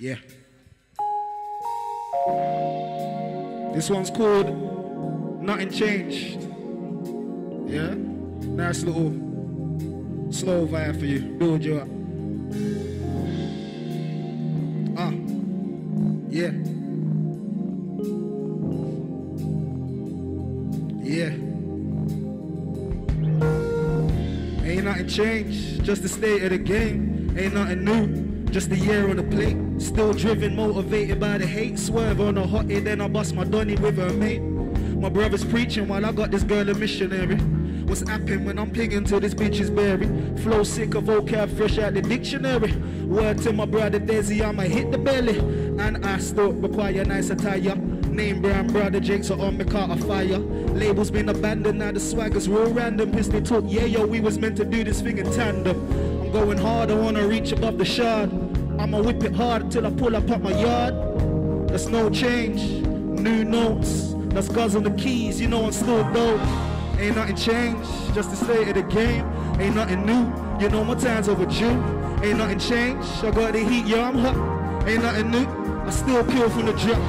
Yeah. This one's called Nothing Changed. Yeah? Nice little slow vibe for you. Build you up. Ah. Yeah. Yeah. Ain't nothing changed, just the state of the game. Ain't nothing new, just a year on the plate. Still driven, motivated by the hate. Swerve on a hottie, then I bust my donny with her mate. My brother's preaching while I got this girl a missionary. What's happening when I'm picking till this bitch is buried? Flow sick of vocab fresh out the dictionary. Word to my brother Desi, I'ma hit the belly. And I still require nice attire. Name brand brother Jake's are on me caught a fire. Labels been abandoned, now the swagger's real random. Pistol talk, yeah, yo, we was meant to do this thing in tandem. I'm going hard, I wanna reach above the shard. I'ma whip it hard till I pull up at my yard. There's no change, new notes. That's guns on the keys, you know I'm still dope. Ain't nothing changed, just the state of the game. Ain't nothing new, you know my time's overdue. Ain't nothing changed, I got the heat, yo, I'm hot. Ain't nothing new, I still pure from the drop.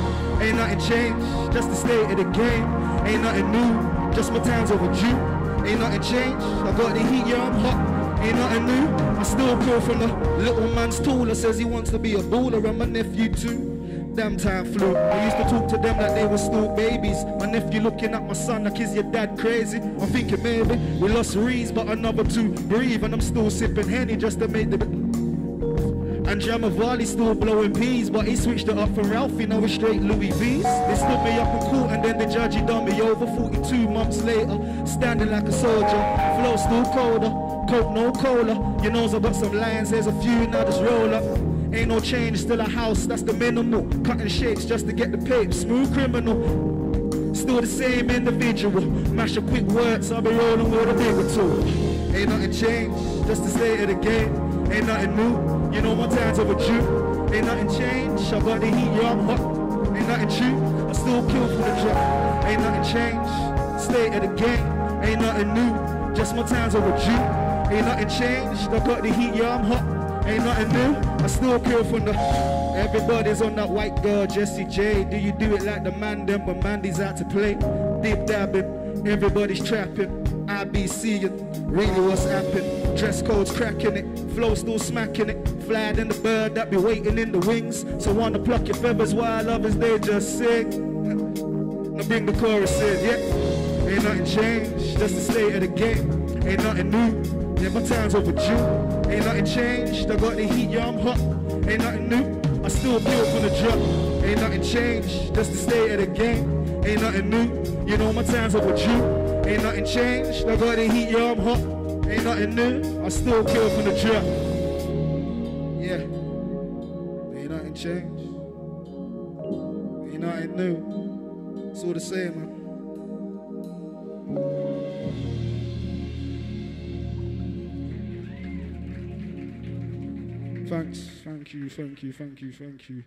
Ain't nothing changed, just the state of the game. Ain't nothing new, just my time's overdue. Ain't nothing changed, I got the heat, yo, I'm hot. Ain't nothing new, I still pure from the little man's taller. Says he wants to be a baller, and my nephew too. Damn time flew. I used to talk to them like they were still babies. My nephew looking at my son like is your dad crazy? I'm thinking maybe we lost Reese, but another two breathe, and I'm still sipping Henny just to make the. And Jamavali still blowing peas, but he switched it up from Ralphie, now it's straight Louis V's. They stood me up in court and then the judge he done me over 42 months later, standing like a soldier, flow still colder, coke no cola. You knows got some lines, there's a few, now just roll up. Ain't no change, still a house, that's the minimal. Cutting shapes just to get the paper, smooth criminal. Still the same individual. Mash up quick words, I'll be rolling with a bigger tool. Ain't nothing changed, just the state of the game. Ain't nothing new, you know my time's overdue. Ain't nothing changed, I got the heat, yo, I'm hot. Ain't nothing true, I still kill for the drop. Ain't nothing changed, state of the game. Ain't nothing new, just my time's overdue. Ain't nothing changed, I got the heat, yo, I'm hot. Ain't nothing new, I still kill from the. Everybody's on that white girl, Jessie J. Do you do it like the man them, but Mandy's out to play? Deep dabbing, everybody's trapping. IBC, you really what's happening. Dress code's cracking it, flow still smacking it. Fly than the bird that be waiting in the wings. So wanna pluck your feathers while others they just sing. Now bring the chorus in, yeah. Ain't nothing changed, just the state of the game. Ain't nothing new, yeah, my time's overdue. Ain't nothing changed, I got the heat, yeah, I'm hot. Ain't nothing new, I still build from the drop. Ain't nothing changed, just the state of the game. Ain't nothing new, you know my time's overdue. Ain't nothing changed, I got the heat, yeah, I'm hot. Ain't nothing new, I still kill from the drop. Yeah, ain't nothing changed. Ain't nothing new. It's all the same, man. Thanks, thank you, thank you, thank you, thank you.